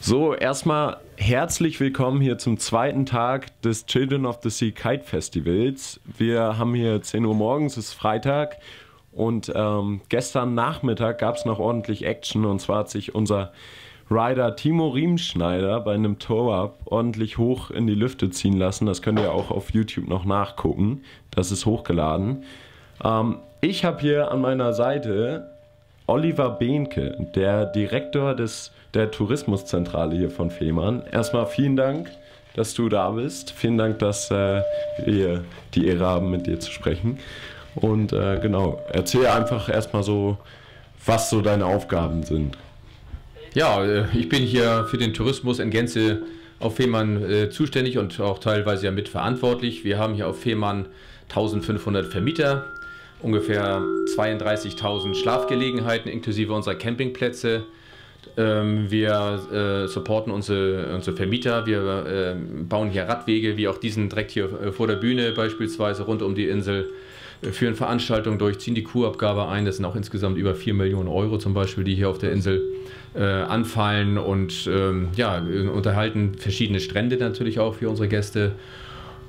So, erstmal herzlich willkommen hier zum zweiten Tag des Children of the Sea Kite Festivals. Wir haben hier 10 Uhr morgens, es ist Freitag und ähm, gestern Nachmittag gab es noch ordentlich Action und zwar hat sich unser Rider Timo Riemschneider bei einem Tour-Up ordentlich hoch in die Lüfte ziehen lassen. Das könnt ihr auch auf YouTube noch nachgucken. Das ist hochgeladen. Ähm, ich habe hier an meiner Seite Oliver Behnke, der Direktor des, der Tourismuszentrale hier von Fehmarn. Erstmal vielen Dank, dass du da bist. Vielen Dank, dass äh, wir die Ehre haben, mit dir zu sprechen. Und äh, genau, erzähl einfach erstmal so, was so deine Aufgaben sind. Ja, äh, ich bin hier für den Tourismus in Gänze auf Fehmarn äh, zuständig und auch teilweise ja mitverantwortlich. Wir haben hier auf Fehmarn 1500 Vermieter ungefähr 32.000 Schlafgelegenheiten inklusive unserer Campingplätze. Ähm, wir äh, supporten unsere, unsere Vermieter, wir äh, bauen hier Radwege, wie auch diesen direkt hier äh, vor der Bühne beispielsweise rund um die Insel, äh, führen Veranstaltungen durch, ziehen die Kurabgabe ein. Das sind auch insgesamt über 4 Millionen Euro zum Beispiel, die hier auf der Insel anfallen und ähm, ja, unterhalten verschiedene Strände natürlich auch für unsere Gäste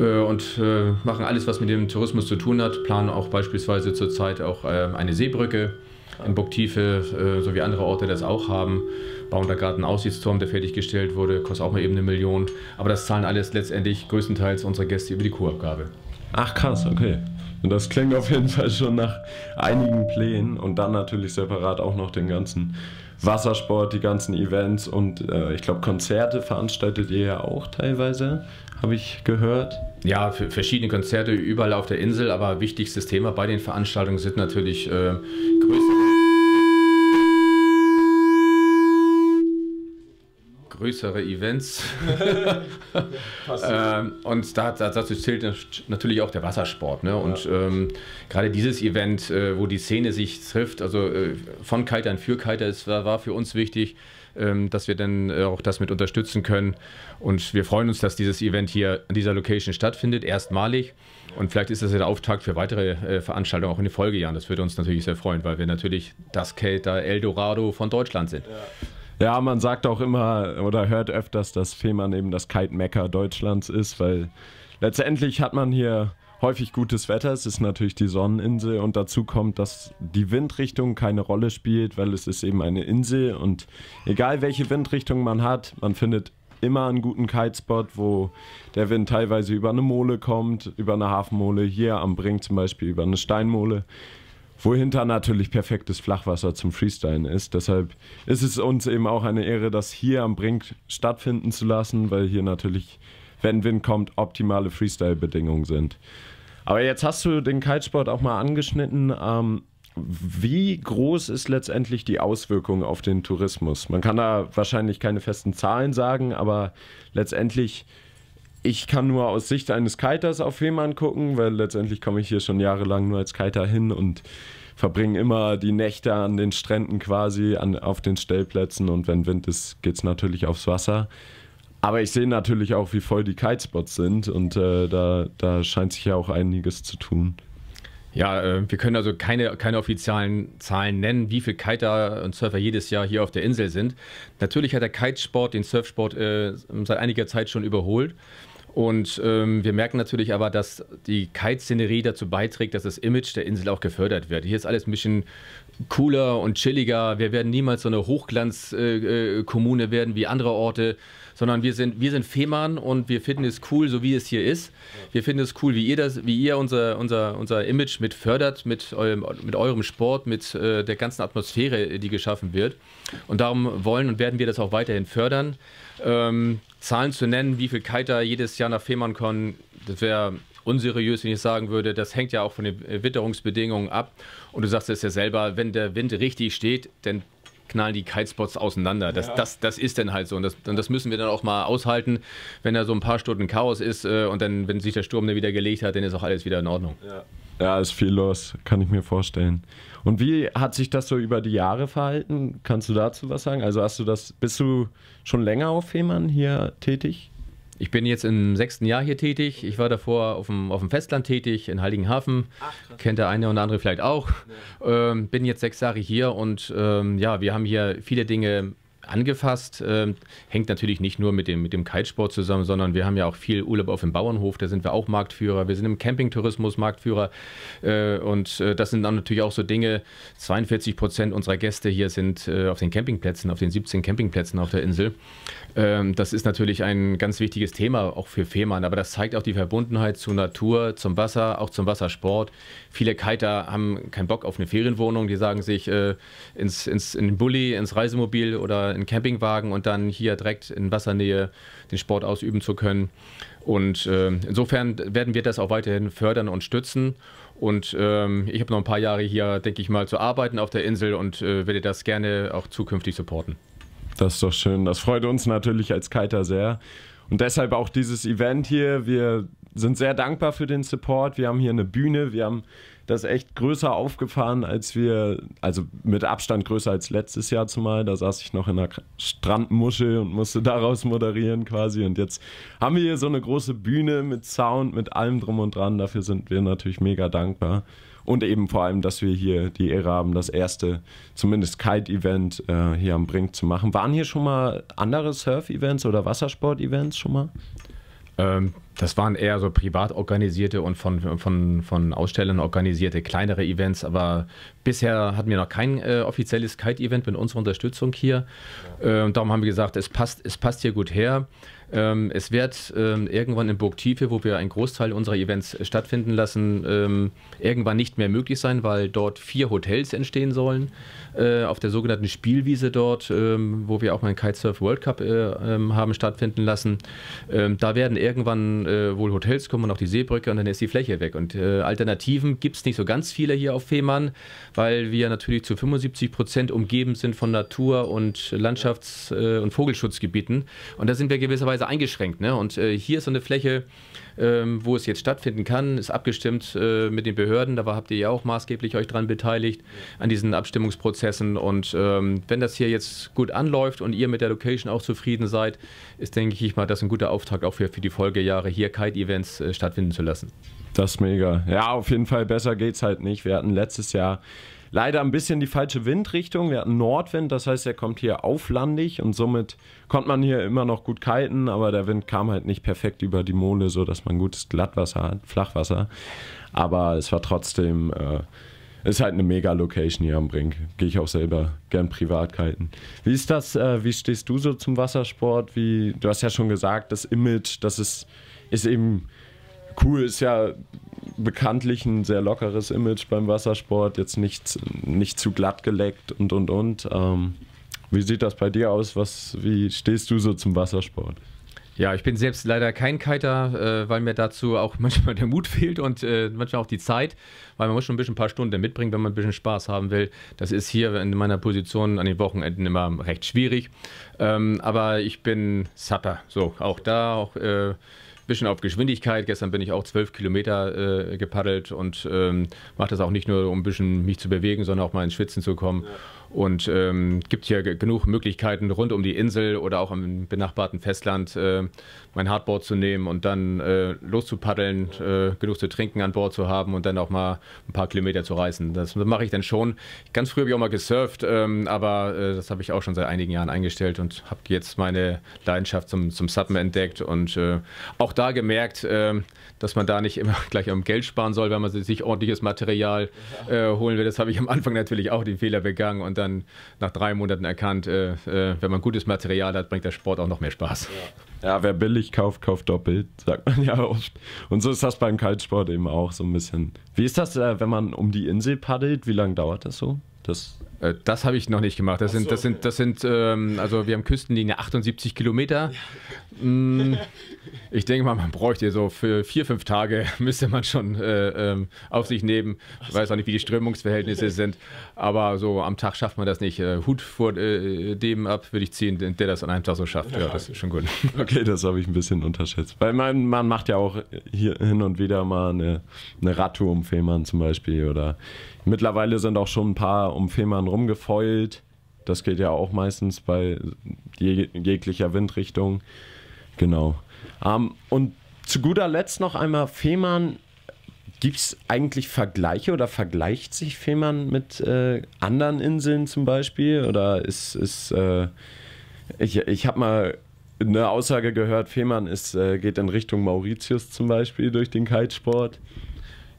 und äh, machen alles, was mit dem Tourismus zu tun hat. Planen auch beispielsweise zurzeit auch äh, eine Seebrücke in Burgtiefe, so wie andere Orte das auch haben. Bauen da gerade einen Aussichtsturm, der fertiggestellt wurde, kostet auch mal eben eine Million. Aber das zahlen alles letztendlich größtenteils unsere Gäste über die Kurabgabe. Ach krass, okay. Und das klingt auf jeden Fall schon nach einigen Plänen und dann natürlich separat auch noch den ganzen Wassersport, die ganzen Events und äh, ich glaube Konzerte veranstaltet ihr ja auch teilweise habe ich gehört. Ja, für verschiedene Konzerte überall auf der Insel, aber wichtigstes Thema bei den Veranstaltungen sind natürlich äh, größere, größere Events. ähm, und da, dazu zählt natürlich auch der Wassersport. Ne? Und ja. ähm, gerade dieses Event, äh, wo die Szene sich trifft, also äh, von Kitern für Kiter, ist, war, war für uns wichtig dass wir dann äh, auch das mit unterstützen können. Und wir freuen uns, dass dieses Event hier an dieser Location stattfindet, erstmalig. Und vielleicht ist das ja der Auftakt für weitere äh, Veranstaltungen auch in den Folgejahren. Das würde uns natürlich sehr freuen, weil wir natürlich das Cater Eldorado von Deutschland sind. Ja. ja. man sagt auch immer oder hört öfters, dass Fehmarn eben das Kite-Mecker Deutschlands ist, weil letztendlich hat man hier häufig gutes Wetter. Es ist natürlich die Sonneninsel und dazu kommt, dass die Windrichtung keine Rolle spielt, weil es ist eben eine Insel und egal welche Windrichtung man hat, man findet immer einen guten Kitespot, wo der Wind teilweise über eine Mole kommt, über eine Hafenmole, hier am Brink zum Beispiel über eine Steinmole, wohinter natürlich perfektes Flachwasser zum Freestylen ist. Deshalb ist es uns eben auch eine Ehre, das hier am Brink stattfinden zu lassen, weil hier natürlich, wenn Wind kommt, optimale Freestyle-Bedingungen sind. Aber jetzt hast du den Kitesport auch mal angeschnitten. Ähm, wie groß ist letztendlich die Auswirkung auf den Tourismus? Man kann da wahrscheinlich keine festen Zahlen sagen, aber letztendlich, ich kann nur aus Sicht eines Kiters auf Fehmarn gucken, weil letztendlich komme ich hier schon jahrelang nur als Kiter hin und verbringe immer die Nächte an den Stränden quasi, an, auf den Stellplätzen und wenn Wind ist, geht es natürlich aufs Wasser. Aber ich sehe natürlich auch, wie voll die Kitespots sind und äh, da, da scheint sich ja auch einiges zu tun. Ja, äh, wir können also keine, keine offiziellen Zahlen nennen, wie viele Kiter und Surfer jedes Jahr hier auf der Insel sind. Natürlich hat der Kitesport den Surfsport äh, seit einiger Zeit schon überholt. Und ähm, wir merken natürlich aber, dass die Kite-Szenerie dazu beiträgt, dass das Image der Insel auch gefördert wird. Hier ist alles ein bisschen cooler und chilliger. Wir werden niemals so eine Hochglanzkommune äh, äh werden wie andere Orte sondern wir sind, wir sind Fehmarn und wir finden es cool, so wie es hier ist. Wir finden es cool, wie ihr das, wie ihr unser, unser, unser Image mit fördert, mit eurem, mit eurem Sport, mit äh, der ganzen Atmosphäre, die geschaffen wird. Und darum wollen und werden wir das auch weiterhin fördern. Ähm, Zahlen zu nennen, wie viel Kiter jedes Jahr nach Fehmarn kommen, das wäre unseriös, wenn ich sagen würde. Das hängt ja auch von den Witterungsbedingungen ab. Und du sagst es ja selber, wenn der Wind richtig steht, dann knallen die Kitespots auseinander. Das, ja. das, das ist dann halt so. Und das, und das müssen wir dann auch mal aushalten, wenn da so ein paar Stunden Chaos ist äh, und dann, wenn sich der Sturm dann wieder gelegt hat, dann ist auch alles wieder in Ordnung. Ja. Ja, ist viel los, kann ich mir vorstellen. Und wie hat sich das so über die Jahre verhalten? Kannst du dazu was sagen? Also hast du das, bist du schon länger auf Fehmarn hier tätig? Ich bin jetzt im sechsten Jahr hier tätig. Ich war davor auf dem, auf dem Festland tätig, in Heiligenhafen. Ach, Kennt der eine oder andere vielleicht auch. Ja. Ähm, bin jetzt sechs Jahre hier und ähm, ja, wir haben hier viele Dinge angefasst. Ähm, hängt natürlich nicht nur mit dem, mit dem Kitesport zusammen, sondern wir haben ja auch viel Urlaub auf dem Bauernhof, da sind wir auch Marktführer. Wir sind im Campingtourismus Marktführer äh, und äh, das sind dann natürlich auch so Dinge. 42 Prozent unserer Gäste hier sind äh, auf den Campingplätzen, auf den 17 Campingplätzen auf der Insel. Ähm, das ist natürlich ein ganz wichtiges Thema auch für Fehmarn, aber das zeigt auch die Verbundenheit zur Natur, zum Wasser, auch zum Wassersport. Viele Kiter haben keinen Bock auf eine Ferienwohnung, die sagen sich äh, ins, ins, in den Bulli, ins Reisemobil oder in Campingwagen und dann hier direkt in Wassernähe den Sport ausüben zu können. Und äh, insofern werden wir das auch weiterhin fördern und stützen. Und ähm, ich habe noch ein paar Jahre hier, denke ich mal, zu arbeiten auf der Insel und äh, werde das gerne auch zukünftig supporten. Das ist doch schön. Das freut uns natürlich als Kiter sehr. Und deshalb auch dieses Event hier. Wir sind sehr dankbar für den Support. Wir haben hier eine Bühne. Wir haben das echt größer aufgefahren, als wir, also mit Abstand größer als letztes Jahr zumal. Da saß ich noch in einer Strandmuschel und musste daraus moderieren quasi. Und jetzt haben wir hier so eine große Bühne mit Sound, mit allem drum und dran. Dafür sind wir natürlich mega dankbar. Und eben vor allem, dass wir hier die Ehre haben, das erste, zumindest Kite-Event äh, hier am Brink zu machen. Waren hier schon mal andere Surf-Events oder Wassersport-Events schon mal? Ähm, das waren eher so privat organisierte und von, von, von Ausstellern organisierte kleinere Events, aber bisher hatten wir noch kein äh, offizielles Kite-Event mit unserer Unterstützung hier. Äh, darum haben wir gesagt, es passt, es passt hier gut her. Ähm, es wird ähm, irgendwann in Burg Tiefe, wo wir einen Großteil unserer Events äh, stattfinden lassen, ähm, irgendwann nicht mehr möglich sein, weil dort vier Hotels entstehen sollen. Äh, auf der sogenannten Spielwiese dort, wo wir auch mal einen Kitesurf World Cup äh, haben stattfinden lassen. Da werden irgendwann wohl Hotels kommen und auch die Seebrücke und dann ist die Fläche weg. Und Alternativen gibt es nicht so ganz viele hier auf Fehmarn, weil wir natürlich zu 75 Prozent umgeben sind von Natur- und Landschafts- und Vogelschutzgebieten. Und da sind wir gewisserweise eingeschränkt. Ne? Und äh, hier ist so eine Fläche, ähm, wo es jetzt stattfinden kann, ist abgestimmt äh, mit den Behörden. Da habt ihr ja auch maßgeblich euch dran beteiligt an diesen Abstimmungsprozessen. Und ähm, wenn das hier jetzt gut anläuft und ihr mit der Location auch zufrieden seid, ist, denke ich mal, das ein guter Auftrag auch für, für die Folgejahre, hier Kite-Events äh, stattfinden zu lassen. Das ist mega. Ja, auf jeden Fall besser geht es halt nicht. Wir hatten letztes Jahr leider ein bisschen die falsche Windrichtung. Wir hatten Nordwind, das heißt, er kommt hier auflandig und somit konnte man hier immer noch gut kiten, aber der Wind kam halt nicht perfekt über die Mole, sodass man gutes Glattwasser hat, Flachwasser. Aber es war trotzdem, äh, ist halt eine mega Location hier am Brink. Gehe ich auch selber gern privat kiten. Wie ist das, äh, wie stehst du so zum Wassersport? Wie, du hast ja schon gesagt, das Image, das ist, ist eben cool, ist ja bekanntlich ein sehr lockeres Image beim Wassersport, jetzt nicht, nicht zu glatt geleckt und und und. Ähm, wie sieht das bei dir aus? Was, wie stehst du so zum Wassersport? Ja, ich bin selbst leider kein Kiter, äh, weil mir dazu auch manchmal der Mut fehlt und äh, manchmal auch die Zeit, weil man muss schon ein bisschen ein paar Stunden mitbringen, wenn man ein bisschen Spaß haben will. Das ist hier in meiner Position an den Wochenenden immer recht schwierig. Ähm, aber ich bin Supper, so auch da, auch äh, bisschen auf Geschwindigkeit. Gestern bin ich auch zwölf Kilometer äh, gepaddelt und ähm, mache das auch nicht nur, um ein bisschen mich zu bewegen, sondern auch mal ins Schwitzen zu kommen. Ja. Und ähm, gibt hier genug Möglichkeiten rund um die Insel oder auch am benachbarten Festland äh, mein Hardboard zu nehmen und dann äh, loszupaddeln, äh, genug zu trinken an Bord zu haben und dann auch mal ein paar Kilometer zu reisen. Das mache ich dann schon. Ganz früh habe ich auch mal gesurft, ähm, aber äh, das habe ich auch schon seit einigen Jahren eingestellt und habe jetzt meine Leidenschaft zum, zum Suppen entdeckt und äh, auch da gemerkt, ähm, dass man da nicht immer gleich um Geld sparen soll, wenn man sich ordentliches Material äh, holen will. Das habe ich am Anfang natürlich auch den Fehler begangen und dann nach drei Monaten erkannt, äh, äh, wenn man gutes Material hat, bringt der Sport auch noch mehr Spaß. Ja. ja, wer billig kauft, kauft doppelt, sagt man ja oft. Und so ist das beim Kaltsport eben auch so ein bisschen. Wie ist das, äh, wenn man um die Insel paddelt? Wie lange dauert das so? Das äh, das habe ich noch nicht gemacht. Das sind, das sind, das sind, ähm, also wir haben Küstenlinie 78 Kilometer. Mm, ich denke mal, man bräuchte so für vier, fünf Tage müsste man schon äh, ähm, auf sich nehmen. Ich weiß auch nicht, wie die Strömungsverhältnisse sind, aber so am Tag schafft man das nicht. Äh, Hut vor äh, dem ab würde ich ziehen, der das an einem Tag so schafft. Ja, das ist schon gut. Okay, das habe ich ein bisschen unterschätzt. Weil man, man macht ja auch hier hin und wieder mal eine, eine Radtour um Fehmarn zum Beispiel oder mittlerweile sind auch schon ein paar um Fehmarn rumgefeult. Das geht ja auch meistens bei jeg jeglicher Windrichtung. Genau. Ähm, und zu guter Letzt noch einmal Fehmarn. Gibt es eigentlich Vergleiche oder vergleicht sich Fehmarn mit äh, anderen Inseln zum Beispiel? Oder ist, ist äh, ich, ich habe mal eine Aussage gehört, Fehmarn ist, äh, geht in Richtung Mauritius zum Beispiel durch den Kitesport.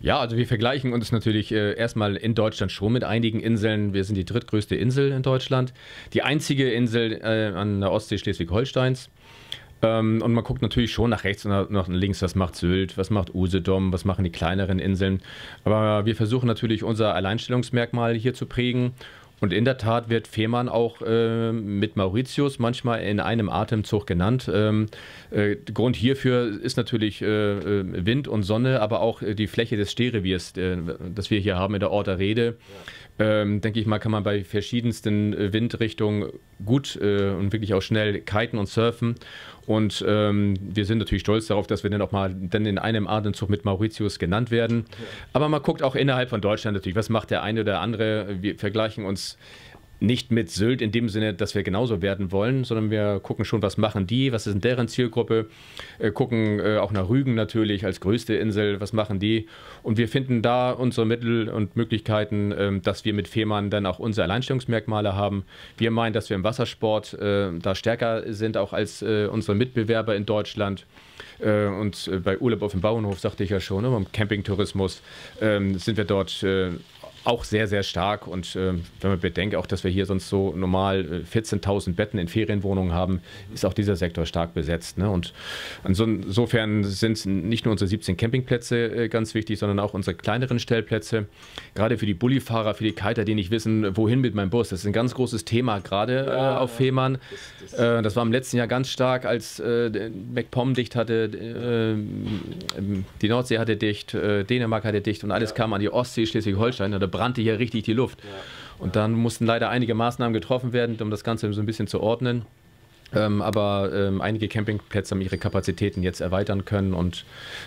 Ja, also wir vergleichen uns natürlich äh, erstmal in Deutschland schon mit einigen Inseln. Wir sind die drittgrößte Insel in Deutschland, die einzige Insel äh, an der Ostsee Schleswig-Holsteins. Ähm, und man guckt natürlich schon nach rechts und nach links, was macht Sylt, was macht Usedom, was machen die kleineren Inseln. Aber wir versuchen natürlich unser Alleinstellungsmerkmal hier zu prägen und in der Tat wird Fehmarn auch äh, mit Mauritius manchmal in einem Atemzug genannt. Ähm, äh, Grund hierfür ist natürlich äh, äh Wind und Sonne, aber auch äh, die Fläche des Stehreviers, äh, das wir hier haben in der Orter Rede. Ähm, denke ich mal, kann man bei verschiedensten Windrichtungen gut und wirklich auch schnell kiten und surfen. Und ähm, wir sind natürlich stolz darauf, dass wir dann auch mal dann in einem Atemzug mit Mauritius genannt werden. Aber man guckt auch innerhalb von Deutschland natürlich, was macht der eine oder andere. Wir vergleichen uns nicht mit Sylt in dem Sinne, dass wir genauso werden wollen, sondern wir gucken schon, was machen die, was ist in deren Zielgruppe, äh, gucken äh, auch nach Rügen natürlich als größte Insel, was machen die und wir finden da unsere Mittel und Möglichkeiten, äh, dass wir mit Fehmarn dann auch unsere Alleinstellungsmerkmale haben. Wir meinen, dass wir im Wassersport äh, da stärker sind, auch als äh, unsere Mitbewerber in Deutschland. Äh, und bei Urlaub auf dem Bauernhof, sagte ich ja schon, ne, beim Campingtourismus ähm, sind wir dort auch sehr, sehr stark. Und äh, wenn man bedenkt, auch dass wir hier sonst so normal 14.000 äh, Betten in Ferienwohnungen haben, ist auch dieser Sektor stark besetzt. Ne? Und insofern sind nicht nur unsere 17 Campingplätze äh, ganz wichtig, sondern auch unsere kleineren Stellplätze. Gerade für die Bullifahrer, für die Kiter, die nicht wissen, wohin mit meinem Bus. Das ist ein ganz großes Thema, gerade äh, auf Fehmarn. Das, das, äh, das, war im letzten Jahr ganz stark, als äh, MacPom dicht hatte, die Nordsee hatte dicht, Dänemark hatte dicht und alles ja. kam an die Ostsee, Schleswig-Holstein. Da brannte hier richtig die Luft. Und dann mussten leider einige Maßnahmen getroffen werden, um das Ganze so ein bisschen zu ordnen. Ähm, aber ähm, einige Campingplätze haben ihre Kapazitäten jetzt erweitern können und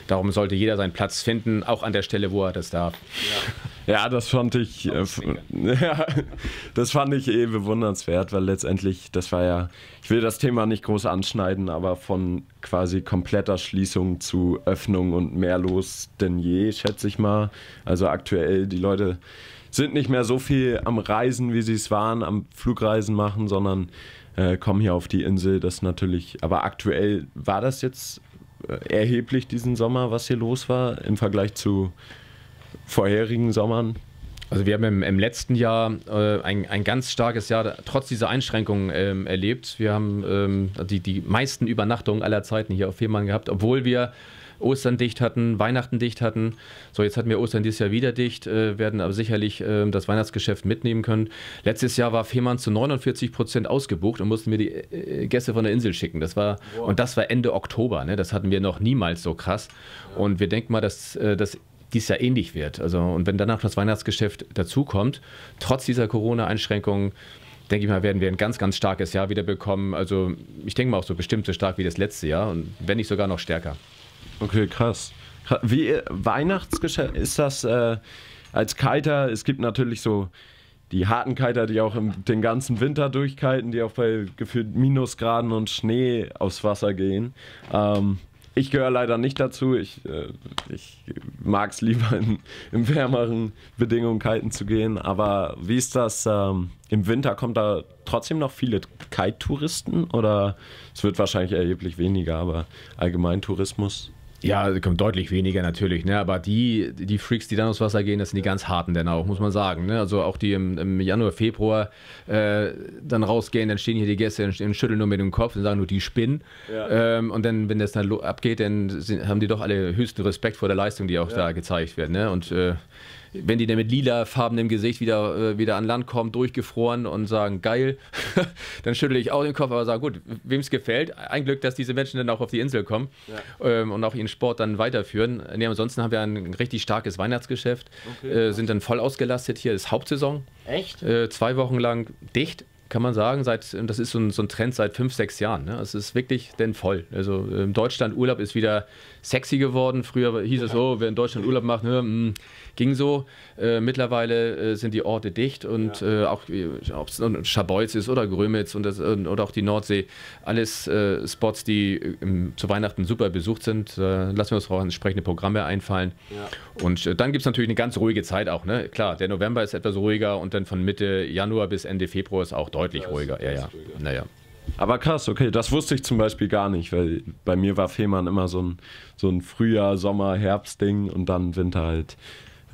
darum sollte jeder seinen Platz finden, auch an der Stelle, wo er das darf. Ja, ja das fand ich, äh, ja, das fand ich eh bewundernswert, weil letztendlich, das war ja, ich will das Thema nicht groß anschneiden, aber von quasi kompletter Schließung zu Öffnung und mehr los denn je, schätze ich mal. Also aktuell die Leute sind nicht mehr so viel am Reisen, wie sie es waren, am Flugreisen machen, sondern äh, kommen hier auf die Insel. Das natürlich, aber aktuell war das jetzt äh, erheblich diesen Sommer, was hier los war im Vergleich zu vorherigen Sommern? Also wir haben im, im letzten Jahr äh, ein, ein ganz starkes Jahr trotz dieser Einschränkungen ähm, erlebt. Wir haben ähm, die, die meisten Übernachtungen aller Zeiten hier auf Fehmarn gehabt, obwohl wir Ostern dicht hatten, Weihnachten dicht hatten. So, jetzt hatten wir Ostern dieses Jahr wieder dicht, äh, werden aber sicherlich äh, das Weihnachtsgeschäft mitnehmen können. Letztes Jahr war Fehmarn zu 49 Prozent ausgebucht und mussten wir die äh, Gäste von der Insel schicken. Das war, wow. Und das war Ende Oktober. Ne? Das hatten wir noch niemals so krass. Ja. Und wir denken mal, dass äh, das dies Jahr ähnlich wird. Also, und wenn danach das Weihnachtsgeschäft dazukommt, trotz dieser Corona-Einschränkungen, denke ich mal, werden wir ein ganz, ganz starkes Jahr wieder bekommen. Also ich denke mal auch so bestimmt so stark wie das letzte Jahr und wenn nicht sogar noch stärker. Okay, krass. Wie äh, Weihnachtsgeschäft ist das äh, als Kiter? Es gibt natürlich so die harten Kiter, die auch im, den ganzen Winter durchkiten, die auch bei gefühlt Minusgraden und Schnee aufs Wasser gehen. Ähm, ich gehöre leider nicht dazu. Ich, äh, ich mag es lieber in, in, wärmeren Bedingungen kiten zu gehen. Aber wie ist das? Ähm, Im Winter kommt da trotzdem noch viele Kite-Touristen oder es wird wahrscheinlich erheblich weniger, aber allgemein Tourismus? Ja, kommt deutlich weniger natürlich, ne? aber die, die Freaks, die dann aufs Wasser gehen, das sind die ganz harten dann auch, muss man sagen. Ne? Also auch die im, im Januar, Februar äh, dann rausgehen, dann stehen hier die Gäste und schütteln nur mit dem Kopf und sagen nur, die spinnen. Ja. Ähm, und dann, wenn das dann abgeht, dann sind, haben die doch alle höchsten Respekt vor der Leistung, die auch ja. da gezeigt wird. Ne? Und äh, wenn die dann mit lila farbenem Gesicht wieder, äh, wieder an Land kommen, durchgefroren und sagen, geil, dann schüttle ich auch den Kopf, aber sage, gut, wem es gefällt, ein Glück, dass diese Menschen dann auch auf die Insel kommen ja. ähm, und auch ihren Sport dann weiterführen. Nee, ansonsten haben wir ein richtig starkes Weihnachtsgeschäft, okay. äh, sind dann voll ausgelastet hier, ist Hauptsaison. Echt? Äh, zwei Wochen lang dicht kann man sagen, seit, das ist so ein, so ein Trend seit fünf, sechs Jahren. Ne? Es ist wirklich denn voll. Also in Deutschland Urlaub ist wieder sexy geworden. Früher hieß es so, wer in Deutschland Urlaub macht, ne, mh, hm, ging so. Äh, mittlerweile äh, sind die Orte dicht und ja. äh, auch ob es Scharbeutz ist oder Grömitz und das, oder auch die Nordsee, alles äh, Spots, die äh, zu Weihnachten super besucht sind. lassen wir uns auch entsprechende Programme einfallen. Ja. Und äh, dann gibt es natürlich eine ganz ruhige Zeit auch. Ne? Klar, der November ist etwas ruhiger und dann von Mitte Januar bis Ende Februar ist auch deutlich ja, ruhiger. Ja, ja. Naja. Aber krass, okay, das wusste ich zum Beispiel gar nicht, weil bei mir war Fehmarn immer so ein, so ein Frühjahr, Sommer, Herbst-Ding und dann Winter halt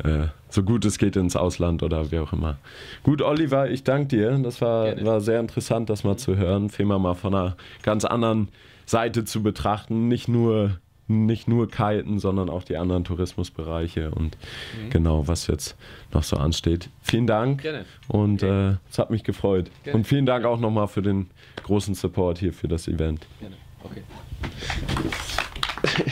äh, so gut es geht ins Ausland oder wie auch immer. Gut, Oliver, ich danke dir. Das war, war sehr interessant, das mal zu hören. Fehmarn mal von einer ganz anderen Seite zu betrachten. Nicht nur nicht nur Kiten, sondern auch die anderen Tourismusbereiche und mhm. genau, was jetzt noch so ansteht. Vielen Dank Gerne. und okay. äh, es hat mich gefreut. Gerne. Und vielen Dank auch nochmal für den großen Support hier für das Event. Gerne. Okay.